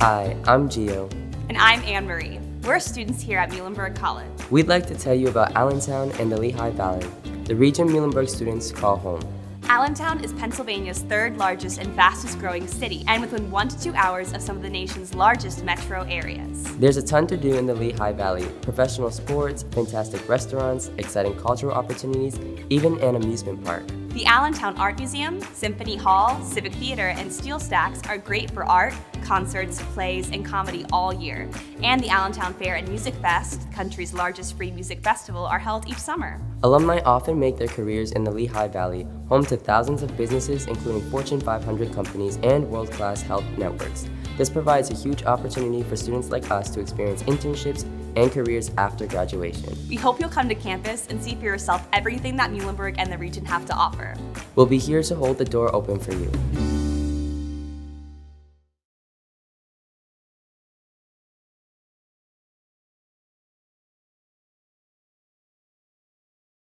Hi, I'm Gio. And I'm Anne Marie. We're students here at Muhlenberg College. We'd like to tell you about Allentown and the Lehigh Valley, the region Muhlenberg students call home. Allentown is Pennsylvania's third largest and fastest growing city, and within one to two hours of some of the nation's largest metro areas. There's a ton to do in the Lehigh Valley professional sports, fantastic restaurants, exciting cultural opportunities, even an amusement park. The Allentown Art Museum, Symphony Hall, Civic Theater, and Steel Stacks are great for art, concerts, plays, and comedy all year. And the Allentown Fair and Musikfest, country's largest free music festival, are held each summer. Alumni often make their careers in the Lehigh Valley, home to thousands of businesses including Fortune 500 companies and world-class health networks. This provides a huge opportunity for students like us to experience internships and careers after graduation. We hope you'll come to campus and see for yourself everything that Muhlenberg and the region have to offer. We'll be here to hold the door open for you.